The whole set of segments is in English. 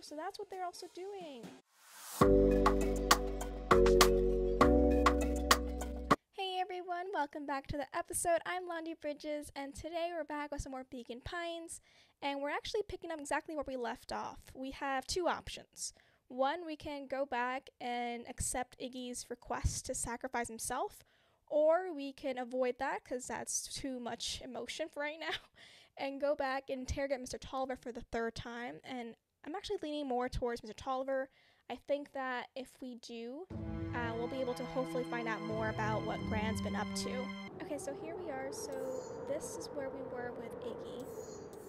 So that's what they're also doing. Hey everyone, welcome back to the episode. I'm Londi Bridges, and today we're back with some more Beacon Pines, and we're actually picking up exactly where we left off. We have two options. One, we can go back and accept Iggy's request to sacrifice himself, or we can avoid that because that's too much emotion for right now, and go back and interrogate Mr. Tolliver for the third time. And I'm actually leaning more towards Mr. Tolliver. I think that if we do, uh, we'll be able to hopefully find out more about what Gran's been up to. Okay, so here we are. So this is where we were with Iggy.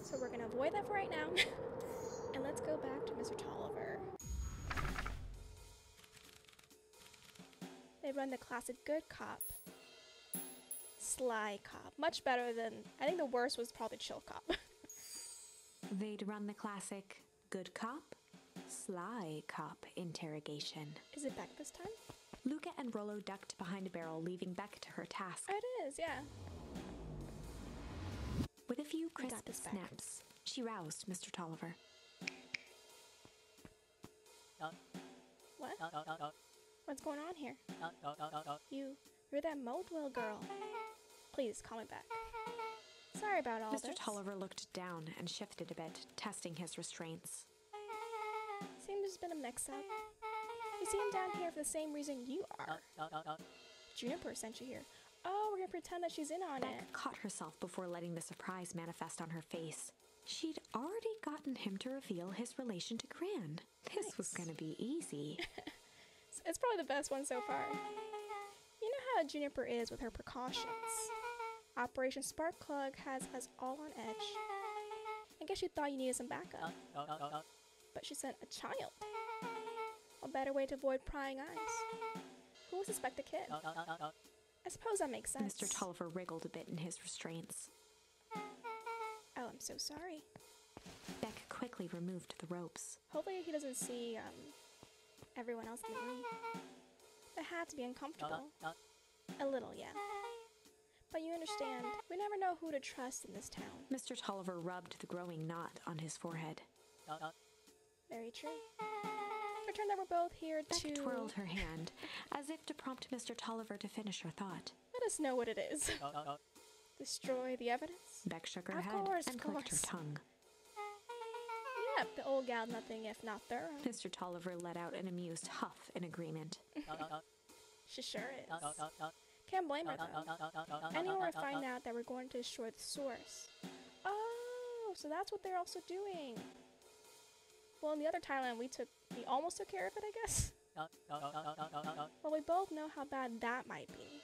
So we're gonna avoid that for right now, and let's go back to Mr. Tolliver. They run the classic good cop. Sly cop. Much better than, I think the worst was probably chill cop. They'd run the classic good cop, sly cop interrogation. Is it back this time? Luka and Rolo ducked behind a barrel, leaving Beck to her task. Oh, it is, yeah. With a few crisp this back. snaps, she roused Mr. Tolliver. What? What's going on here? You, you're that Moldwell girl. Please call me back. Sorry about all Mr. this. Tolliver looked down and shifted a bit, testing his restraints. Seems there's been a mix-up. You see, I'm down here for the same reason you are. Juniper sent you here. Oh, we're gonna pretend that she's in on it. Beck caught herself before letting the surprise manifest on her face. She'd already gotten him to reveal his relation to Gran. This was gonna be easy. It's probably the best one so far. You know how Juniper is with her precautions. Operation Sparkplug has us all on edge. I guess you thought you needed some backup. But she sent a child. A better way to avoid prying eyes. Who would suspect a kid? I suppose that makes sense. Mr. Tolliver wriggled a bit in his restraints. Oh, I'm so sorry. Beck quickly removed the ropes. Hopefully he doesn't see um, everyone else in the room. That had to be uncomfortable. A little, yeah. But you understand, we never know who to trust in this town. Mr. Tolliver rubbed the growing knot on his forehead. Very true. Return that we're both here Beck to twirled her hand, as if to prompt Mr. Tolliver to finish her thought. let us know what it is. Destroy the evidence? Beck shook her Of head course, and of clicked her tongue. Yep, the old gal nothing if not thorough. Mr. Tolliver let out an amused huff in agreement. She sure is. Can't blame her though. I find out that we're going to destroy the source. Oh, so that's what they're also doing. Well, in the other timeline, we took, we almost took care of it, I guess. Well, we both know how bad that might be.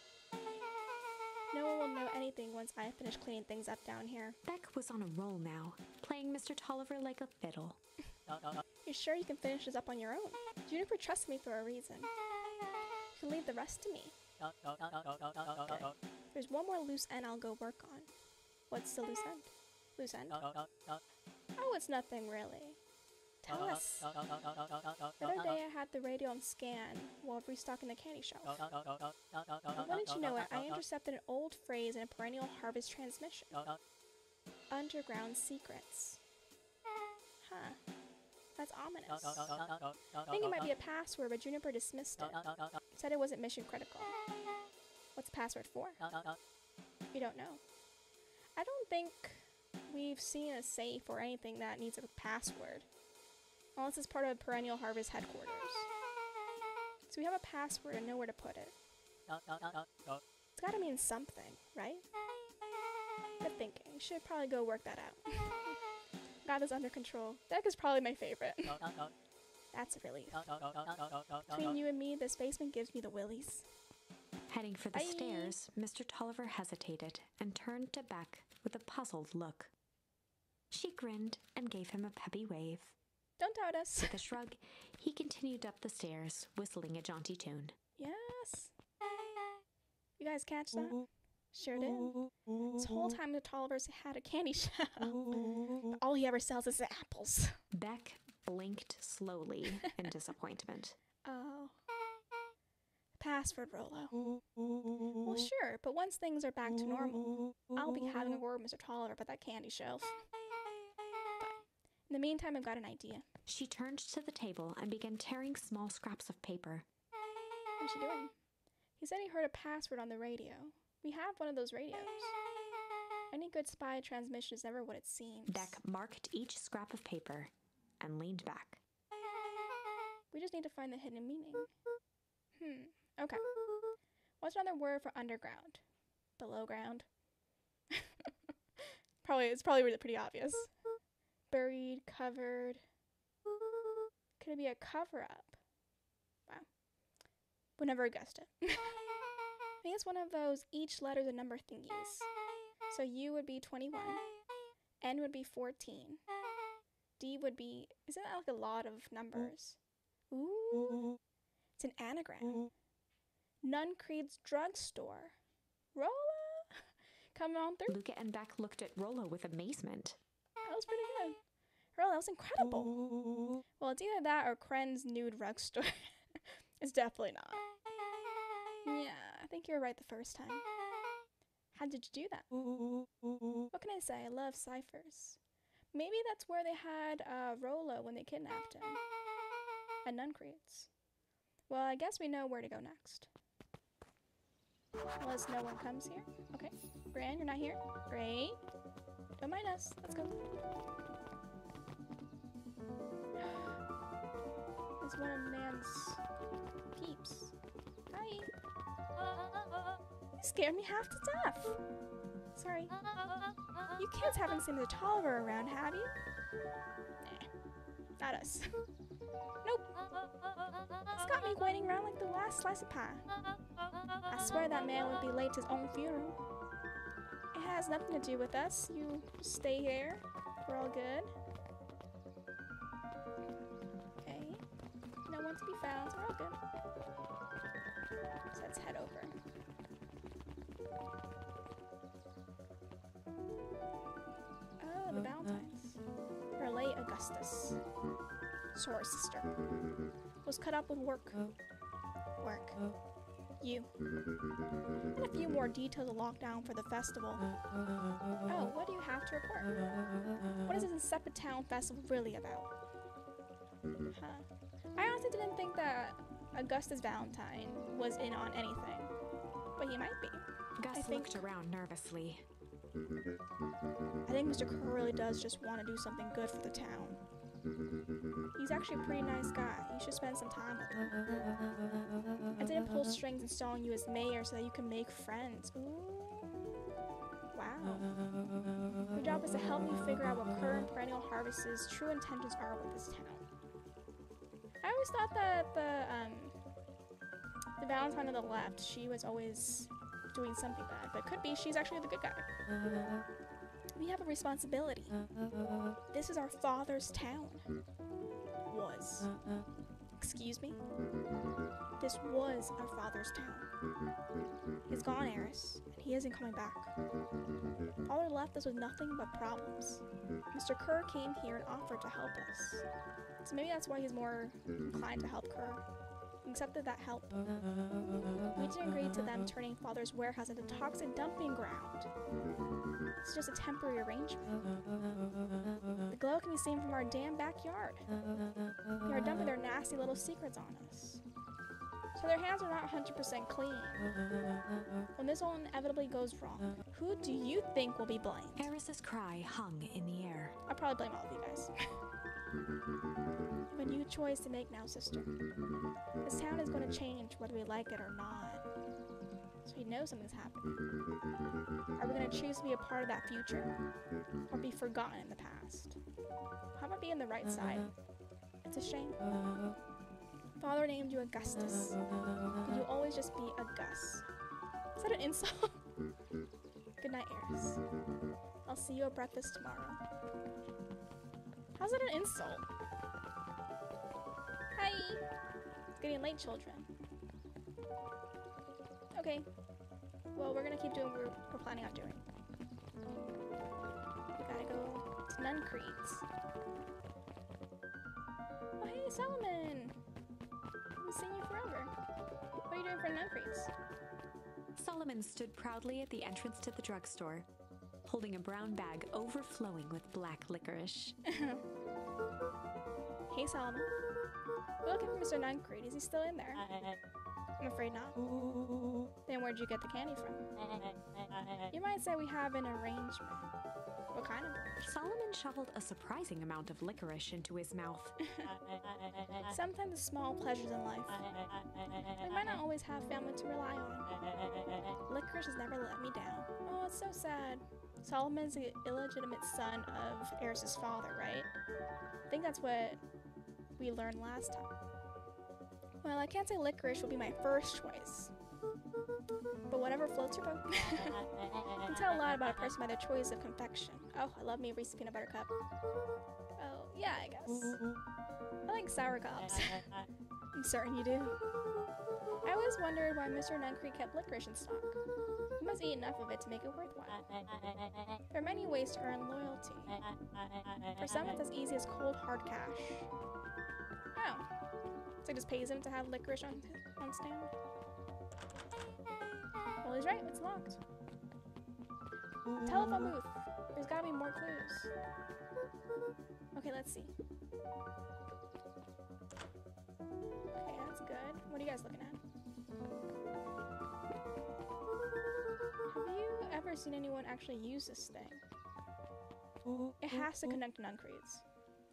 No one will know anything once I finish cleaning things up down here. Beck was on a roll now, playing Mr. Tolliver like a fiddle. You're sure you can finish this up on your own? Juniper trusts me for a reason. You can leave the rest to me. There's one more loose end I'll go work on. What's the loose end? Loose end? Oh, it's nothing really. Tell us. The other day I had the radio on scan while restocking the candy shelf. And wouldn't you know it, I intercepted an old phrase in a perennial harvest transmission. Underground secrets. That's ominous. Uh, uh, uh, I think it might be a password, but Juniper dismissed it. Said it wasn't mission critical. What's the password for? We don't know. I don't think we've seen a safe or anything that needs a password. Unless it's part of a Perennial Harvest headquarters. So we have a password and know where to put it. It's gotta mean something, right? Good thinking. Should probably go work that out. Got this under control. Beck is probably my favorite. That's a relief. Between you and me, this basement gives me the willies. Heading for the Bye. stairs, Mr. Tolliver hesitated and turned to Beck with a puzzled look. She grinned and gave him a peppy wave. Don't doubt us. With a shrug, he continued up the stairs, whistling a jaunty tune. Yes. You guys catch that? Sure did. This whole time the Tollivers had a candy shop. But all he ever sells is apples. Beck blinked slowly in disappointment. Oh. Password Rolo. Well, sure, but once things are back to normal, I'll be having a word with Mr. Tolliver about that candy shelf. Fine. In the meantime, I've got an idea. She turned to the table and began tearing small scraps of paper. What's she doing? He said he heard a password on the radio. We have one of those radios. Any good spy transmission is never what it seems. Beck marked each scrap of paper and leaned back. We just need to find the hidden meaning. Hmm, okay. What's another word for underground? Below ground? probably, it's probably really pretty obvious. Buried, covered. Could it be a cover up? Wow. Would never have guessed it. I think it's one of those each letter's a number thingies. So U would be 21, N would be 14, D would be, isn't that like a lot of numbers? Ooh, it's an anagram. Nuncreed's drugstore. Rolo, come on through. Luka and Beck looked at Rolo with amazement. That was pretty good. Rolo, that was incredible. Well, it's either that or Kren's new drugstore. it's definitely not. Yeah, I think you were right the first time. How did you do that? What can I say? I love ciphers. Maybe that's where they had uh, Rolo when they kidnapped him. At Nuncreed's. Well, I guess we know where to go next. Unless no one comes here. Okay. Gran, you're not here? Great. Don't mind us. Let's go. It's one of Nan's peeps. Hi. You scared me half to death. Sorry. You kids haven't seen the Tolliver around, have you? Nah. Not us. nope. It's got me waiting around like the last slice of pie. I swear that man would be late to his own funeral. It has nothing to do with us. You stay here. We're all good. Okay. No one to be found, we're all good. So let's head over. Oh, the oh, Valentines. Her late Augustus. Soror sister. Was cut up with work. Oh. Work. Oh. You. And a few more details to lock down for the festival. Oh, what do you have to report? What is this Incepid Town Festival really about? Huh. I honestly didn't think that Augustus Valentine was in on anything. But he might be. Gus think- looked around nervously. I think Mr. Kerr really does just want to do something good for the town. He's actually a pretty nice guy. You should spend some time with him. I didn't pull strings installing you as mayor so that you can make friends. Ooh. Wow. Your job is to help me figure out what current perennial harvest's true intentions are with this town. Always thought that the um the Valentine on the left, she was always doing something bad, but could be she's actually the good guy. We have a responsibility. This is our father's town. Was. Excuse me? This was our father's town. He's gone, Eris, and he isn't coming back. Father left us with nothing but problems. Mr. Kerr came here and offered to help us. So maybe that's why he's more inclined to help Kerr. He accepted that help. We didn't agree to them turning Father's warehouse into toxic dumping ground. It's just a temporary arrangement. The glow can be seen from our damn backyard. They are dumping their nasty little secrets on us. So their hands are not 100% clean. When this all inevitably goes wrong, who do you think will be blamed? Eris's cry hung in the air. I'll probably blame all of you guys. New choice to make now, sister. This town is going to change whether we like it or not. So we know something's happening. Are we going to choose to be a part of that future? Or be forgotten in the past? How about being the right side? It's a shame. Father named you Augustus. But you always just be a Gus. Is that an insult? Good night, Eris. I'll see you at breakfast tomorrow. How's that an insult? Hi! It's getting late, children. Okay. Well, we're gonna keep doing what we're, planning on doing. We gotta go to Nuncreed's. Oh, hey, Solomon! I've seen you forever. What are you doing for Nuncreed's? Solomon stood proudly at the entrance to the drugstore, holding a brown bag overflowing with black licorice. Hey, Solomon. We're looking for Mr. Nuncreed. Is he still in there? I'm afraid not. Then where'd you get the candy from? You might say we have an arrangement. What kind of arrangement? Solomon shoveled a surprising amount of licorice into his mouth. Sometimes the small pleasures in life. We might not always have family to rely on. Licorice has never let me down. Oh, it's so sad. Solomon's the illegitimate son of Eris's father, right? I think that's what we learned last time. Well, I can't say licorice will be my first choice. But whatever floats your boat. you can tell a lot about a person by their choice of confection. Oh, I love me a Reese's peanut butter cup. Oh, yeah, I guess. I like sour cups. I'm certain you do. I always wondered why Mr. Nuncreed kept licorice in stock. He must eat enough of it to make it worthwhile. There are many ways to earn loyalty. For some, it's as easy as cold hard cash. So it just pays him to have licorice on, on stand? Well, he's right. It's locked. Telephone booth. There's gotta be more clues. Okay, let's see. Okay, that's good. What are you guys looking at? Have you ever seen anyone actually use this thing? It has to connect to Nuncreeds.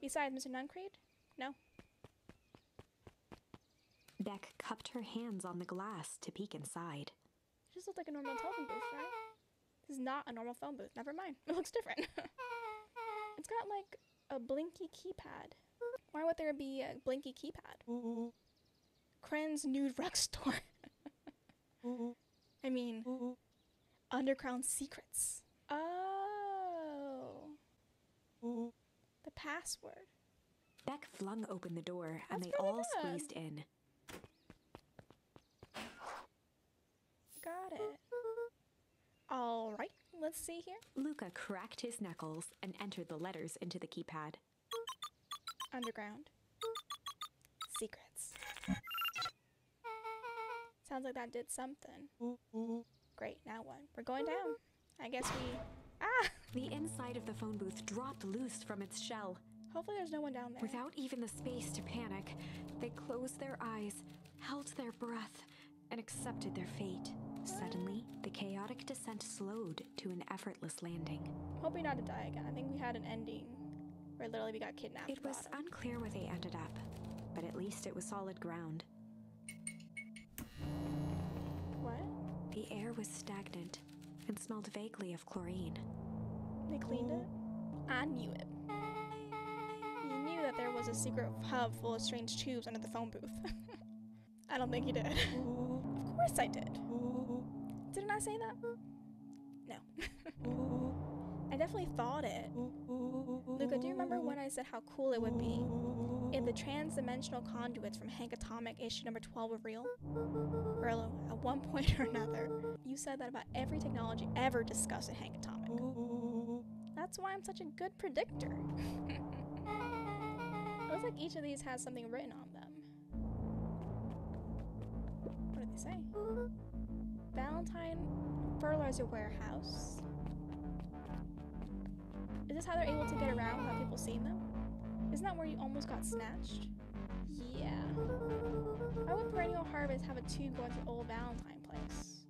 Besides Mr. Nuncreed? No. Beck cupped her hands on the glass to peek inside. It just looks like a normal telephone booth, right? This is not a normal phone booth. Never mind. It looks different. it's got like a blinky keypad. Why would there be a blinky keypad? Kren's nude rug store. I mean, underground secrets. Oh. The password. Beck flung open the door and That's they all squeezed in. Got it. All right, let's see here. Luka cracked his knuckles and entered the letters into the keypad. Underground. Secrets. Sounds like that did something. Great, now what? We're going down. I guess we. Ah! The inside of the phone booth dropped loose from its shell. Hopefully there's no one down there. Without even the space to panic, they closed their eyes, held their breath, and accepted their fate. Suddenly, the chaotic descent slowed to an effortless landing. Hoping not to die again. I think we had an ending where literally we got kidnapped. It was bottom. unclear where they ended up, but at least it was solid ground. What? The air was stagnant and smelled vaguely of chlorine. They cleaned it? I knew it. You knew that there was a secret hub full of strange tubes under the phone booth. I don't think you did. of course I did. I say that? No. I definitely thought it. Luka, do you remember when I said how cool it would be if the trans-dimensional conduits from Hank Atomic issue number 12 were real? Rolo, at one point or another, you said that about every technology ever discussed in Hank Atomic. That's why I'm such a good predictor. it looks like each of these has something written on them. What do they say? Valentine Fertilizer Warehouse. Is this how they're able to get around without people seeing them? Isn't that where you almost got snatched? Yeah. Why would Perennial Harvest have a tube going to the old Valentine place?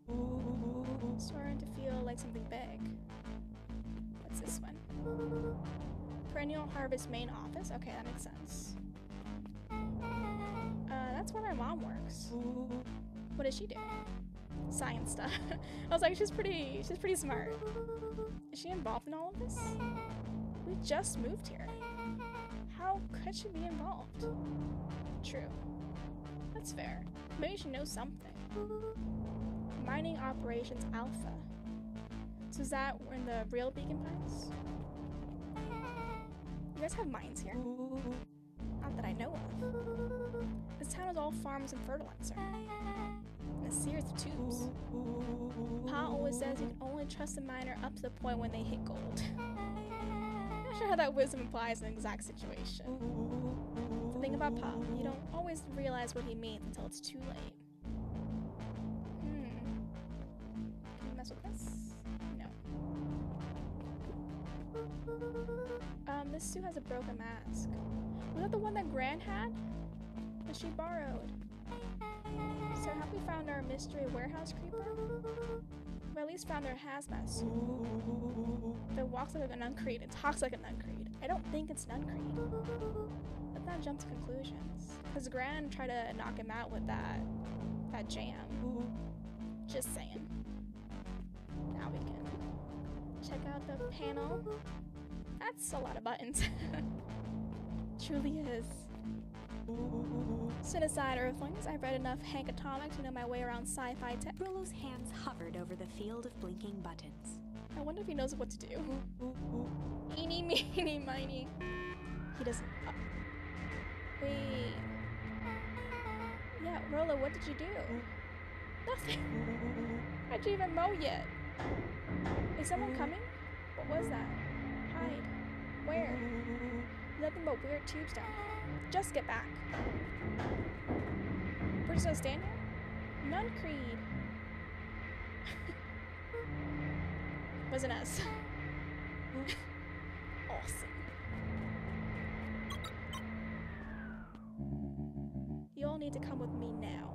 Starting to feel like something big. What's this one? Perennial Harvest main office? Okay, that makes sense. Uh, that's where my mom works. What does she do? Science stuff. I was like, she's pretty, she's pretty smart. Is she involved in all of this? We just moved here. How could she be involved? True. That's fair. Maybe she knows something. Mining Operations Alpha. So is that in the real Beacon Pines? You guys have mines here? Not that I know of. This town is all farms and fertilizer. A series of tubes. Pa always says you can only trust a miner up to the point when they hit gold. Not sure how that wisdom applies in an exact situation. The thing about Pa, you don't always realize what he means until it's too late. Hmm. Can you mess with this? No. Um, this suit has a broken mask. Was that the one that Gran had? That she borrowed? So have we found our mystery warehouse creeper? We at least found their hazmat suit. That walks like an uncreed and talks like an uncreed. I don't think it's an uncreed. Let's not jump to conclusions. Because Gran tried to knock him out with that that jam. Just saying. Now we can check out the panel. That's a lot of buttons. Truly is. Set aside Earthlings, I've read enough Hank Atomic to know my way around sci-fi tech. Rolo's hands hovered over the field of blinking buttons. I wonder if he knows what to do. Eeny, meeny, miny. He doesn't. Uh, wait. Yeah, Rolo, what did you do? Nothing. How'd you even mow yet? Is someone coming? What was that? Hide. Where? Nothing but weird tubes down here. Just get back. Just gonna stand here? None Creed. Wasn't us. awesome. You all need to come with me now.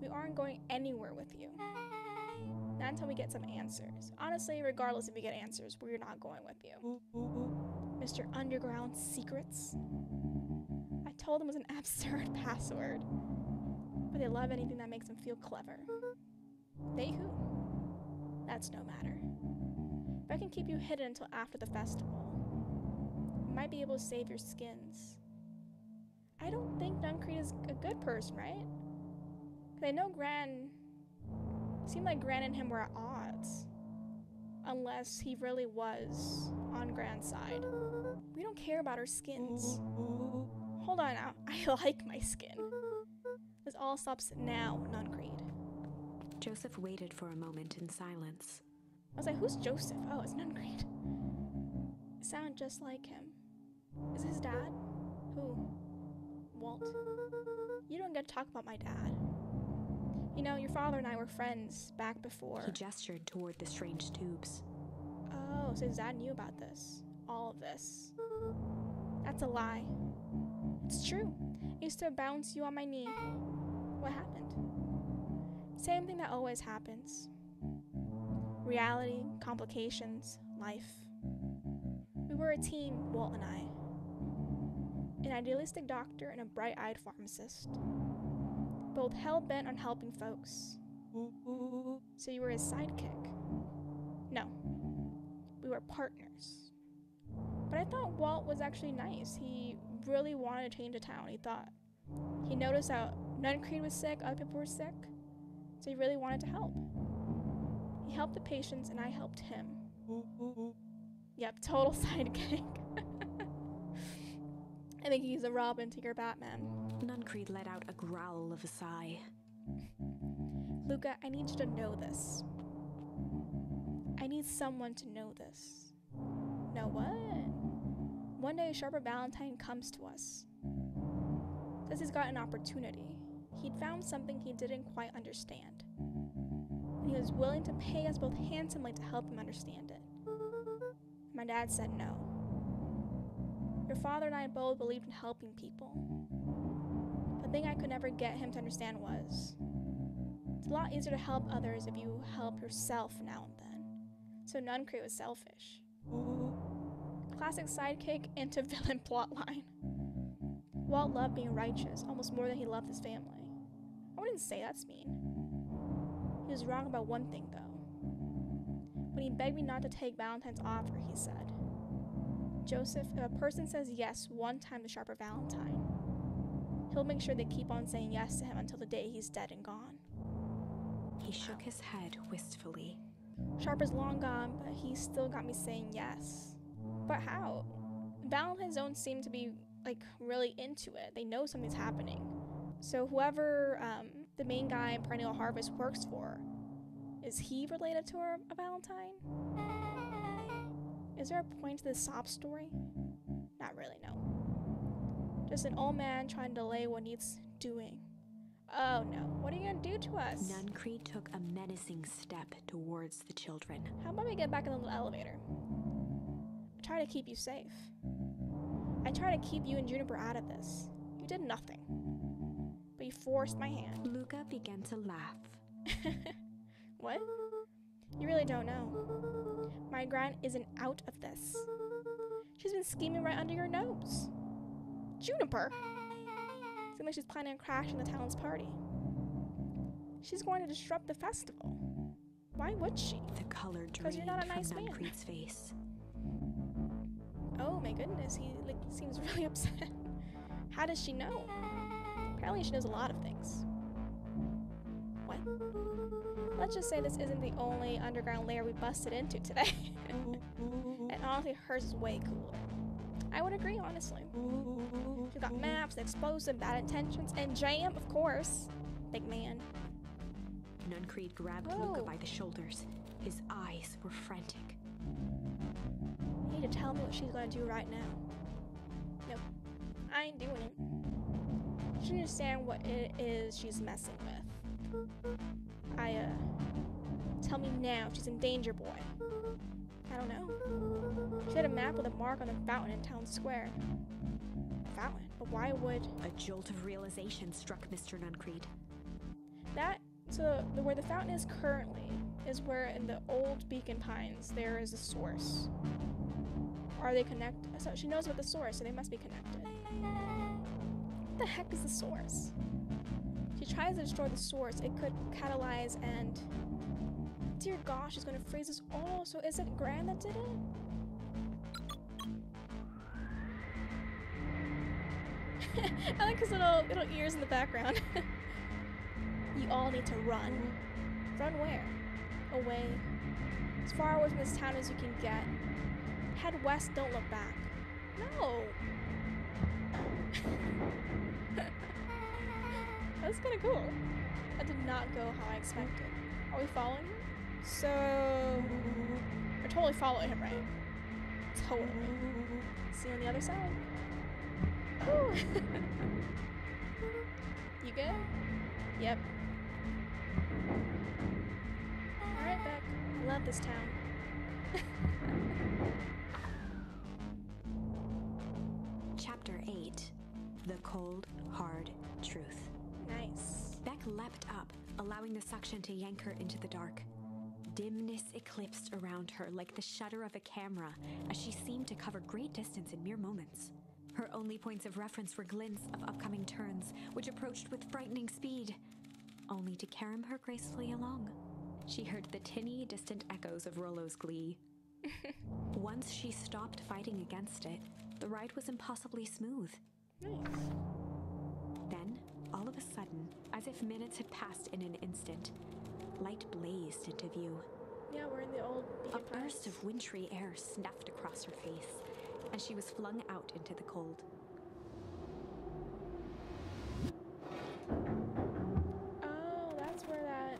We aren't going anywhere with you. Not until we get some answers. Honestly, regardless if we get answers, we're not going with you. Mr. Underground Secrets. I told them it was an absurd password. But they love anything that makes them feel clever. They who? That's no matter. If I can keep you hidden until after the festival, I might be able to save your skins. I don't think Nuncreed is a good person, right? Because I know Gran. seemed like Gran and him were at odds. Unless he really was on Gran's side. We don't care about our skins. Hold on now. I like my skin. This all stops now, Nuncreed. Joseph waited for a moment in silence. I was like, who's Joseph? Oh, it's Nuncreed. Sound just like him. Is his dad? Who? Walt. You don't get to talk about my dad. You know, your father and I were friends back before. He gestured toward the strange tubes. Oh, so dad knew about this. All of this. That's a lie. It's true. I used to bounce you on my knee. What happened? Same thing that always happens. Reality, complications, life. We were a team, Walt and I. An idealistic doctor and a bright eyed pharmacist. Both hell bent on helping folks. So you were his sidekick? No. We were partners. But I thought Walt was actually nice. He really wanted to change the town. He thought. He noticed that Nuncreed was sick, other people were sick. So he really wanted to help. He helped the patients and I helped him. Yep, total sidekick. I think he's a Robin to your Batman. Nuncreed let out a growl of a sigh. Luka, I need you to know this. I need someone to know this. Know what? One day Sharper Valentine comes to us. Says he's got an opportunity. He'd found something he didn't quite understand. And he was willing to pay us both handsomely to help him understand it. My dad said no. Your father and I both believed in helping people. Thing I could never get him to understand was it's a lot easier to help others if you help yourself now and then. So Nuncreed was selfish. Classic sidekick into villain plotline. Walt loved being righteous almost more than he loved his family. I wouldn't say that's mean. He was wrong about one thing, though. When he begged me not to take Valentine's offer, he said, Joseph, if a person says yes one time to Sharper Valentine, he'll make sure they keep on saying yes to him until the day he's dead and gone. He shook his head wistfully. Sharper's long gone, but he's still got me saying yes. But how? Valentine's don't seem to be like really into it. They know something's happening. So whoever um, the main guy in Perennial Harvest works for, is he related to our a Valentine? Is there a point to this sob story? Not really, no. Just an old man trying to delay what needs doing. Oh no, what are you gonna do to us? Nuncreed took a menacing step towards the children. How about we get back in the little elevator? I try to keep you safe. I try to keep you and Juniper out of this. You did nothing. But you forced my hand. Luka began to laugh. what? You really don't know. My gran isn't out of this. She's been scheming right under your nose. Juniper! Seems like she's planning on crashing the town's party. She's going to disrupt the festival. Why would she? The color drained you're not a nice from Nuncreed's face. Oh my goodness, he like seems really upset. How does she know? Apparently she knows a lot of things. What? Let's just say this isn't the only underground lair we busted into today. and honestly, hers is way cooler. I would agree, honestly. She's got maps, explosive, bad intentions, and jam, of course. Big man. Nuncreed grabbed oh. Luka by the shoulders. His eyes were frantic. You need to tell me what she's gonna do right now. Nope. I ain't doing it. She should understand what it is she's messing with. I, uh... Tell me now she's in danger, boy. I don't know. She had a map with a mark on a fountain in town square. Fountain? But why would... A jolt of realization struck Mr. Nuncreed. That so the, where the fountain is currently is where in the old Beacon Pines there is a source. Are they connected? So she knows about the source, so they must be connected. What the heck is the source? If she tries to destroy the source, it could catalyze and dear gosh, it's gonna freeze us all. So is it Gran that did it? I like his little little ears in the background. You all need to run. Run where? Away. As far away from this town as you can get. Head west, don't look back. No! That's kinda cool. That did not go how I expected. Are we following him? So... We're totally following him, right? Totally. See you on the other side. you good? Yep. Alright, Beck. I love this town. Chapter 8 The Cold, Hard Truth. Nice. Beck leapt up, allowing the suction to yank her into the dark. Dimness eclipsed around her like the shutter of a camera as she seemed to cover great distance in mere moments. Her only points of reference were glints of upcoming turns, which approached with frightening speed only to carom her gracefully along. She heard the tinny, distant echoes of Rolo's glee. Once she stopped fighting against it, the ride was impossibly smooth. Nice. Then, all of a sudden, as if minutes had passed in an instant, light blazed into view. Yeah, we're in the old A burst of wintry air snuffed across her face, and she was flung out into the cold. Oh, that's where that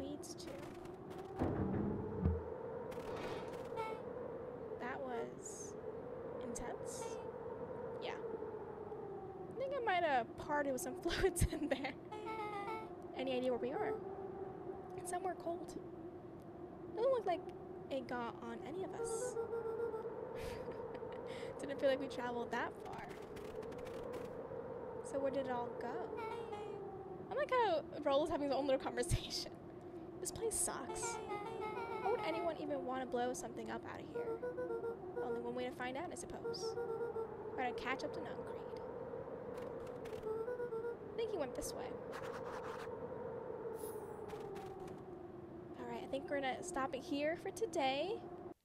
leads to. That was intense. Yeah. I think I might have parted with some fluids in there. Any idea where we are? It's somewhere cold. Doesn't look like it got on any of us. Didn't feel like we traveled that far. So where did it all go? I like how Rolo's having his own little conversation. This place sucks. Why would anyone even want to blow something up out of here? Only one way to find out, I suppose. Try to catch up to Nuncreed think he went this way. Alright, I think we're gonna stop it here for today.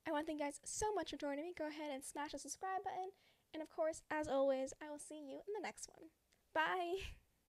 I want to thank you guys so much for joining me. Go ahead and smash the subscribe button. And of course, as always, I will see you in the next one. Bye!